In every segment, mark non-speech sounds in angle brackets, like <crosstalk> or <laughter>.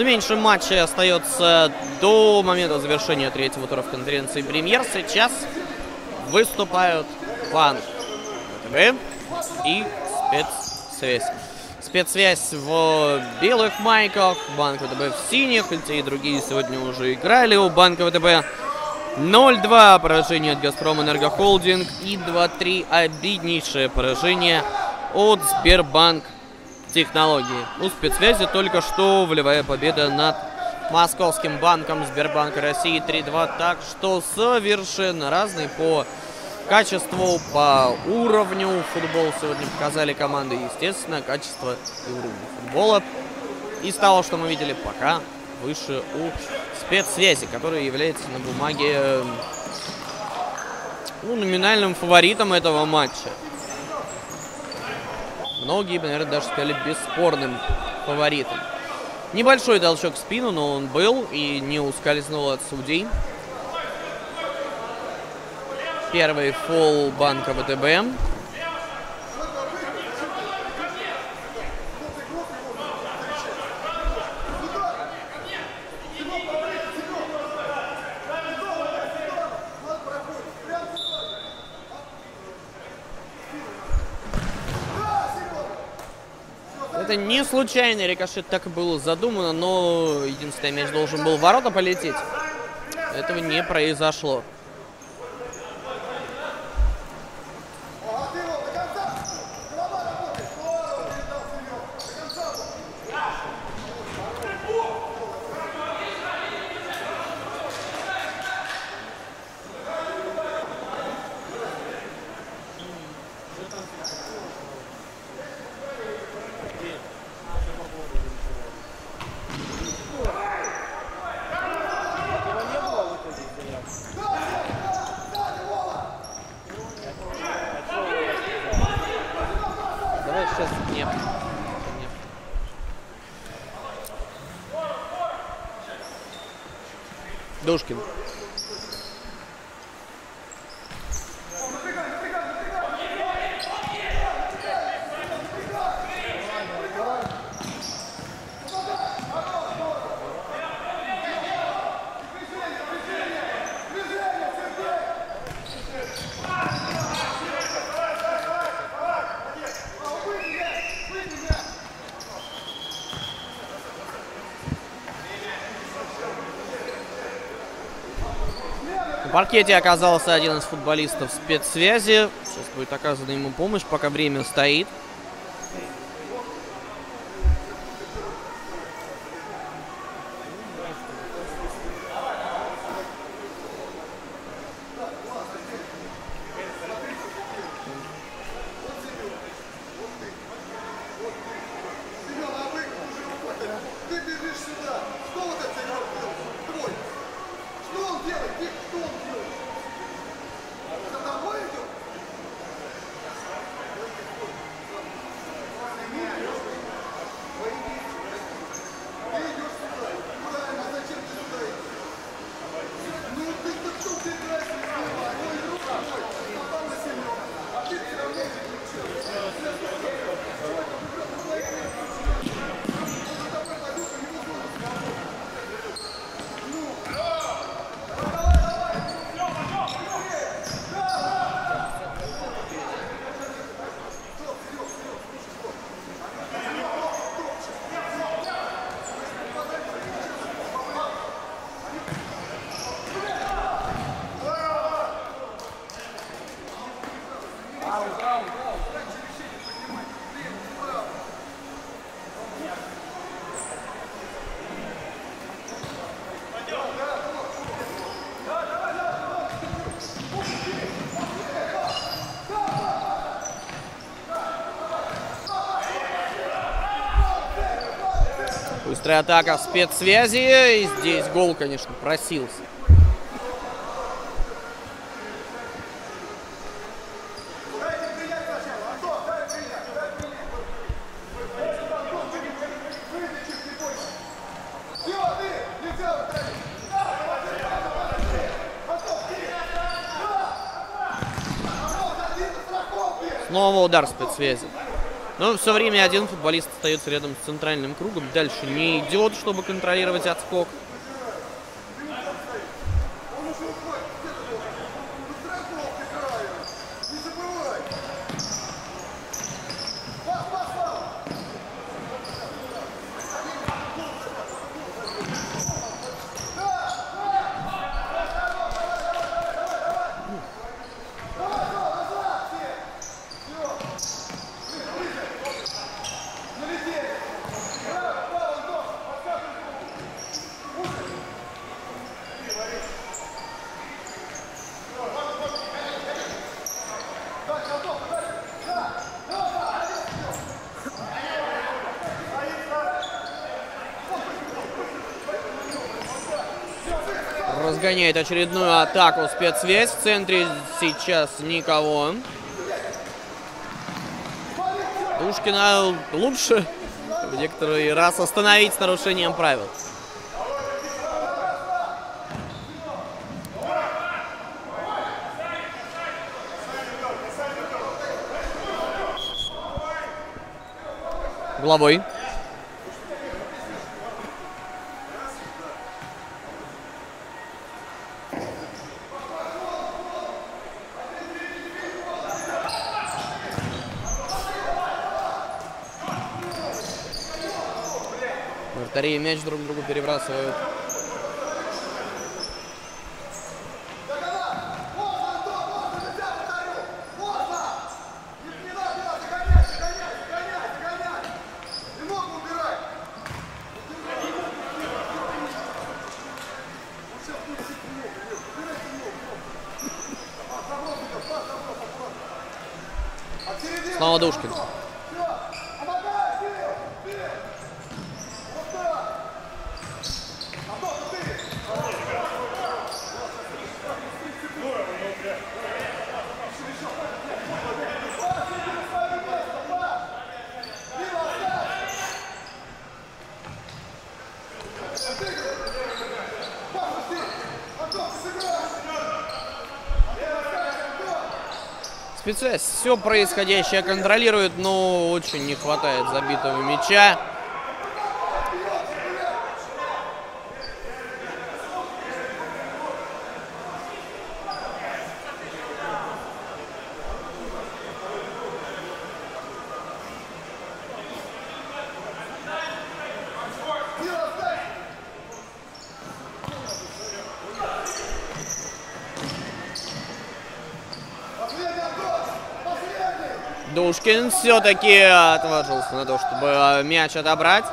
Все меньше матчей остается до момента завершения третьего тура в конференции премьер. Сейчас выступают Банк ВТБ и спецсвязь. Спецсвязь в белых майках, Банк ВТБ в синих, те и другие сегодня уже играли у Банка ВТБ. 0-2 поражение от Газпром Энергохолдинг и 2-3 обиднейшее поражение от Сбербанк Технологии. У спецсвязи только что волевая победа над Московским банком Сбербанка России 3-2. Так что совершенно разный по качеству, по уровню футбол сегодня показали команды. Естественно, качество и уровень футбола и стало, что мы видели пока выше у спецсвязи, который является на бумаге ну, номинальным фаворитом этого матча. Многие, наверное, даже сказали бесспорным фаворитом. Небольшой толчок в спину, но он был и не ускользнул от судей. Первый фол банка ВТБ. Это не случайный рикошет, так и было задумано, но единственный мяч должен был в ворота полететь. Этого не произошло. Давай сейчас нет. Нет. Душкин. На паркете оказался один из футболистов спецсвязи. Сейчас будет оказана ему помощь, пока время стоит. Быстрая атака в спецсвязи. И здесь гол, конечно, просился. Снова удар спецсвязи. Но все время один футболист остается рядом с центральным кругом. Дальше не идет, чтобы контролировать отскок. Разгоняет очередную атаку спецсвязь. В центре сейчас никого. Душкина лучше в некоторый раз остановить с нарушением правил. Головой. Вратари мяч друг другу перебрасывают. Снова Душкин. Спецсвязь все происходящее контролирует, но очень не хватает забитого мяча. Душкин все-таки отважился на то, чтобы мяч отобрать.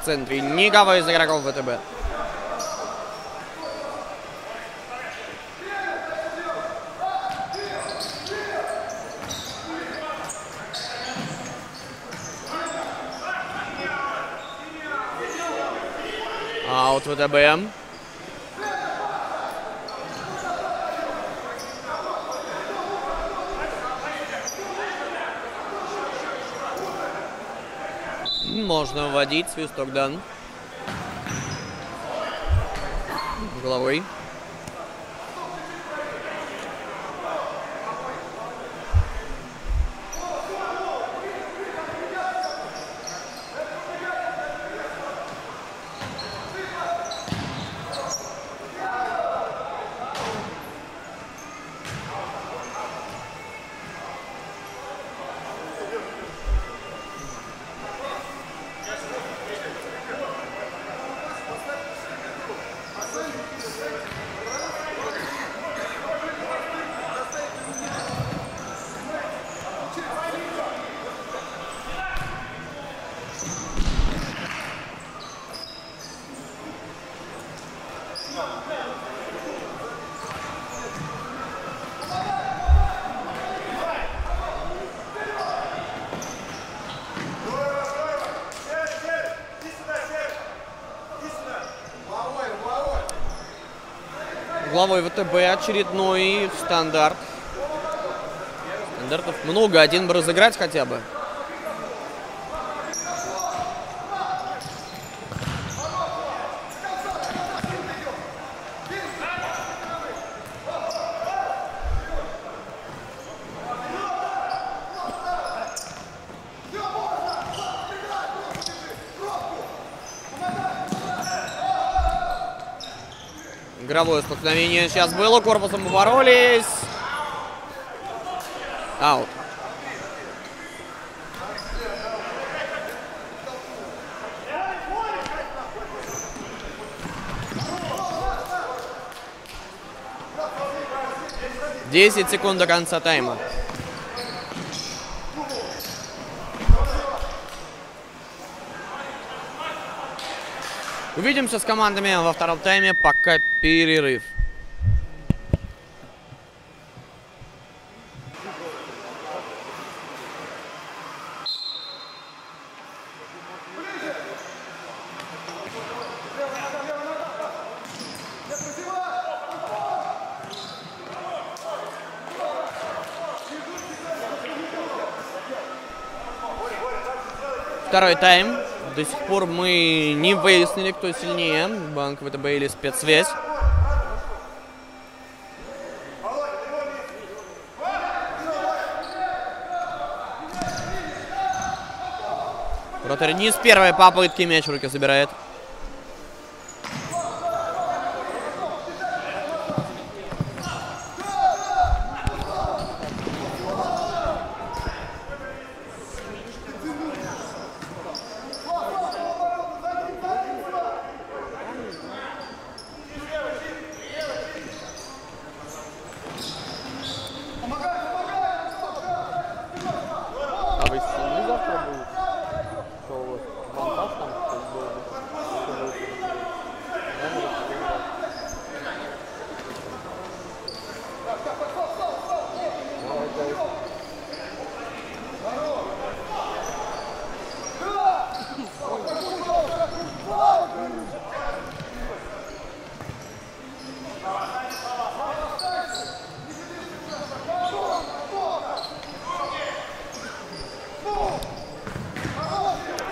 В центре никого из игроков ВТБ. Аут ВТБ. Можно вводить. Свисток дан. Головой. Главой ВТБ очередной стандарт. Стандартов много, один бы разыграть хотя бы. Игровое столкновение сейчас было, корпусом поборолись. Аут. Десять секунд до конца тайма. Увидимся с командами во втором тайме, пока перерыв. Второй тайм. До сих пор мы не выяснили, кто сильнее. Банк ВТБ или спецсвязь. Вратарь не с первой попытки мяч в руки собирает.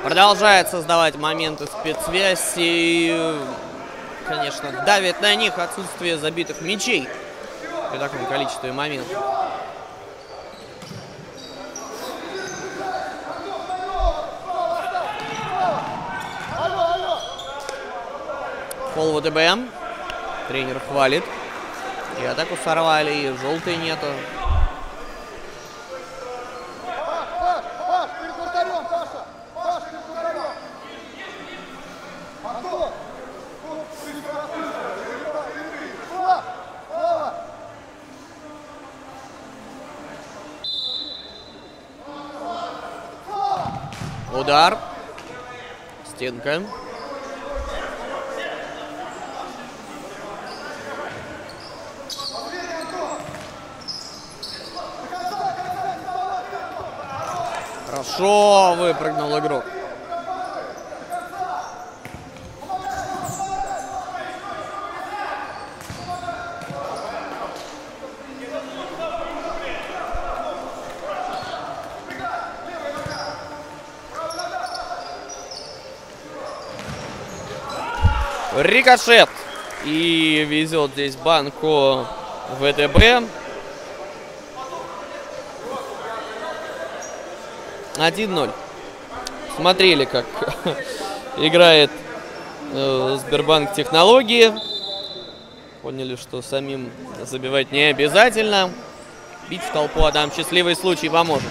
Продолжает создавать моменты спецсвязь и, конечно, давит на них отсутствие забитых мячей при таком количестве моментов. Фол ВТБ. Тренер хвалит. И атаку сорвали, и желтой нету. Удар. Стенка. Хорошо выпрыгнул игрок. Рикошет. И везет здесь банку ВТБ. 1-0. Смотрели, как <laughs> играет э, Сбербанк технологии. Поняли, что самим забивать не обязательно. Бить в толпу, а там счастливый случай поможет.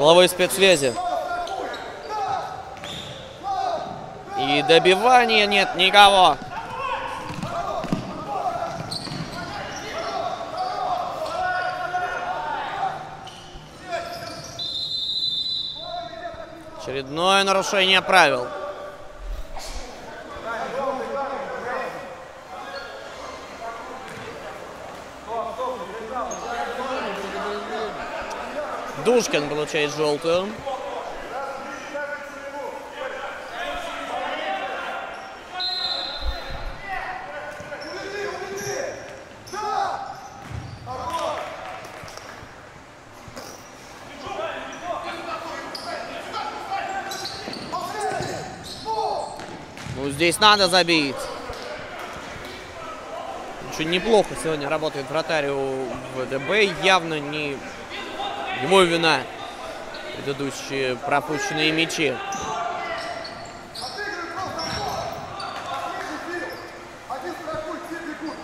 Главой спецсвязи. И добивания нет никого. Очередное нарушение правил. Стружкин получает желтую. Ну, здесь надо забить. Очень неплохо сегодня работает вратарь у ВДБ. Явно не его вина предыдущие пропущенные мячи. Один страхует, все бегут.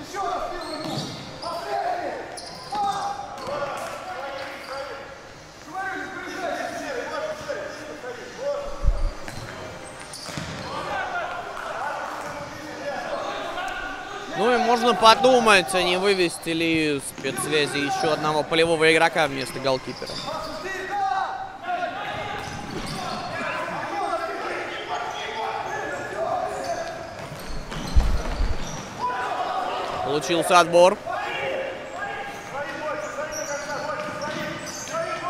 Еще раз первый мув. Последний. Говорю, не приезжайте. Ну и можно подумать, а не вывести ли спецсвязи еще одного полевого игрока вместо голкипера. Получился отбор.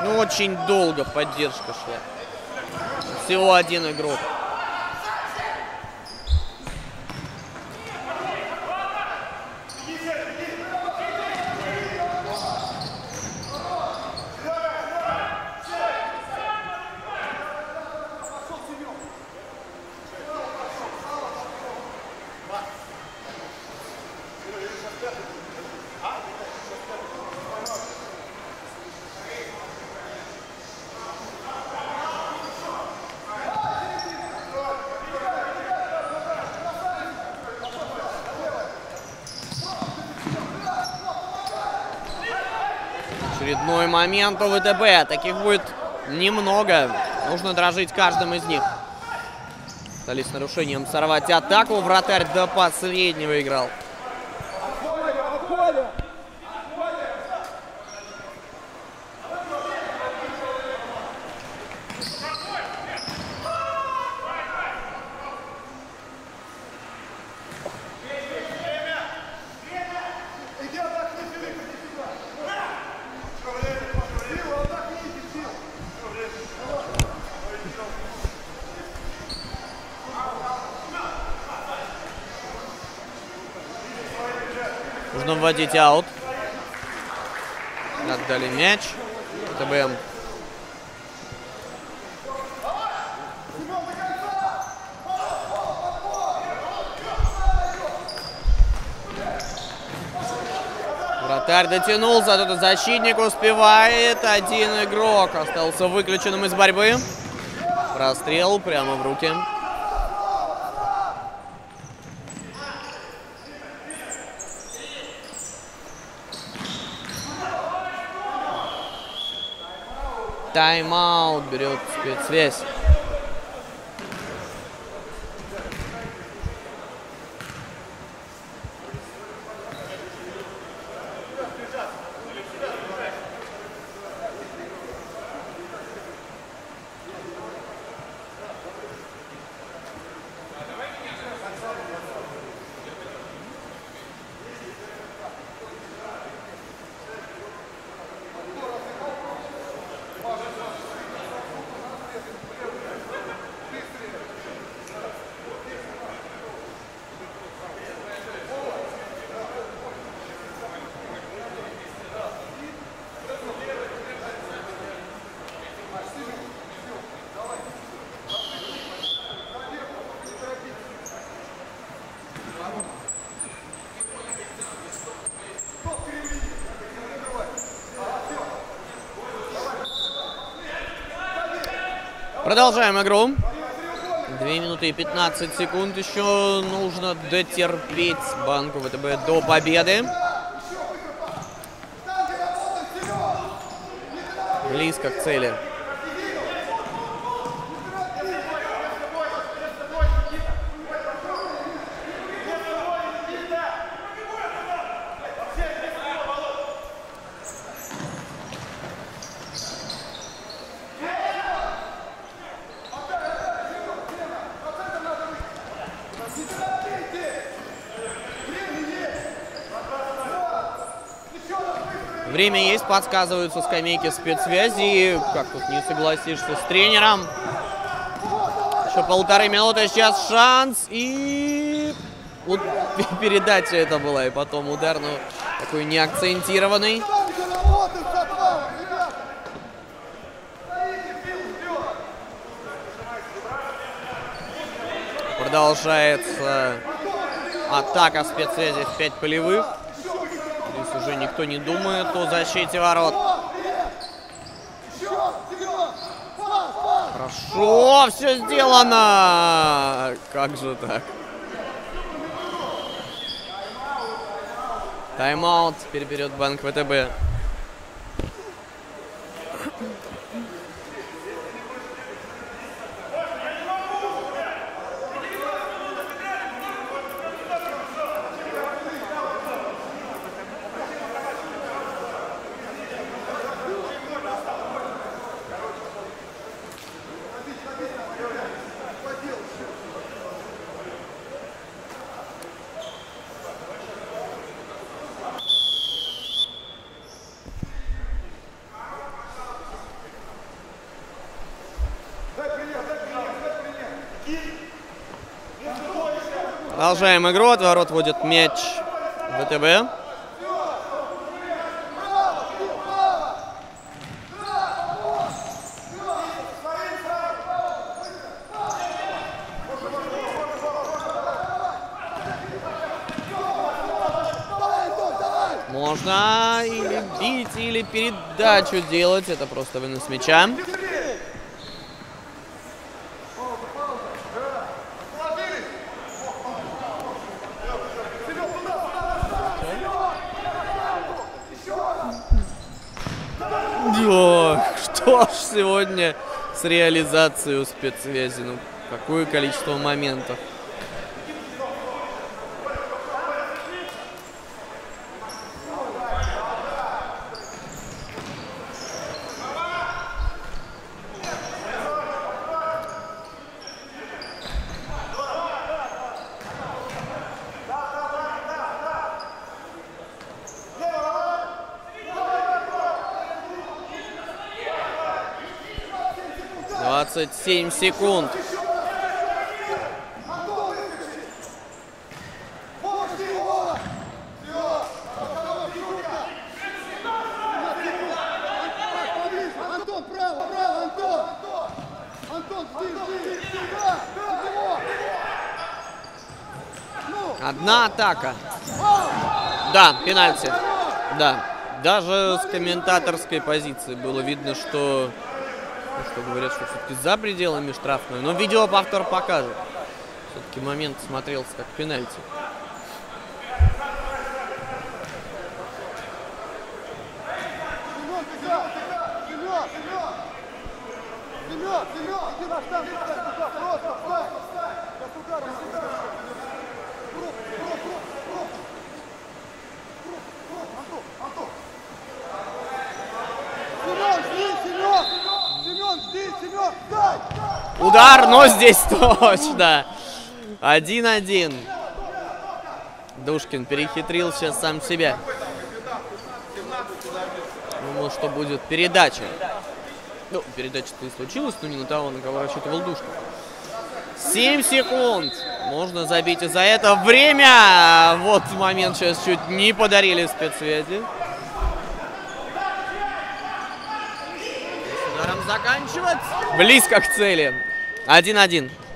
Ну, очень долго поддержка шла. Всего один игрок. Очередной момент у ВТБ. Таких будет немного. Нужно дрожить каждым из них. Стали с нарушением сорвать атаку. Вратарь до последнего играл. Нужно вводить аут. Отдали мяч. ВТБ Вратарь дотянулся, тут защитник успевает. Один игрок остался выключенным из борьбы. Прострел прямо в руки. Тайм-аут берет спецсвязь. Продолжаем игру. 2 минуты и 15 секунд еще нужно дотерпеть банку ВТБ до победы. Близко к цели. Время есть, подсказывают со скамейки спецсвязи. Как тут не согласишься с тренером. Еще полторы минуты, сейчас шанс. И вот <laughs> передача это была, и потом удар, но такой неакцентированный. Продолжается атака спецсвязи в 5 полевых. Уже никто не думает о защите ворот. Хорошо, все сделано! Как же так? Тайм-аут, теперь берет банк ВТБ. Продолжаем игру. От ворот водит мяч ВТБ. Можно или бить, или передачу делать. Это просто вынос мяча. Сегодня с реализацией у спецсвязи. Ну, какое количество моментов. 27 секунд. Одна атака. Да, пенальти. Да. Даже с комментаторской позиции было видно, что что говорят, что все-таки за пределами штрафной. Но видеоповтор покажет. Все-таки момент смотрелся как пенальти. Но здесь точно. Один-один. Душкин перехитрил сейчас сам себя. Думал, что будет передача. Ну, передача-то и случилась, но не на того, на кого рассчитывал Душкин. 7 секунд. Можно забить и за это время. Вот момент сейчас чуть не подарили спецсвязи. С ударом заканчивать. Близко к цели. 1-1.